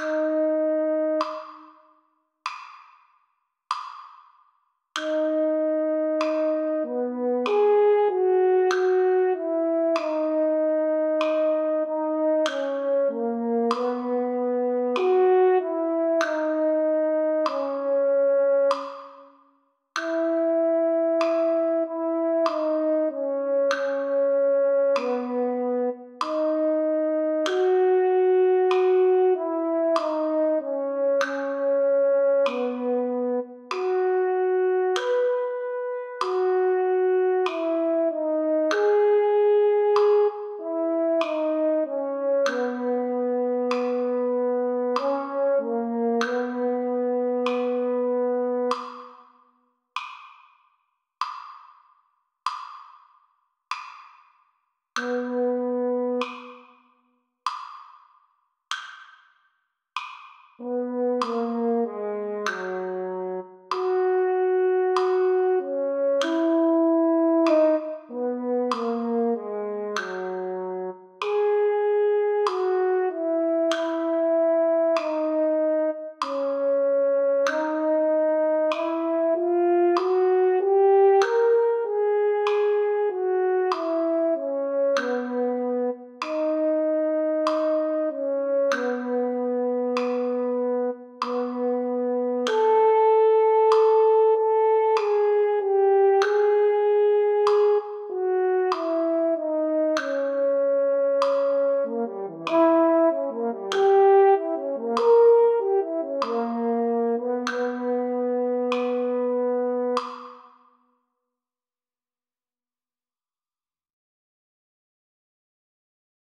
you Mm-hmm.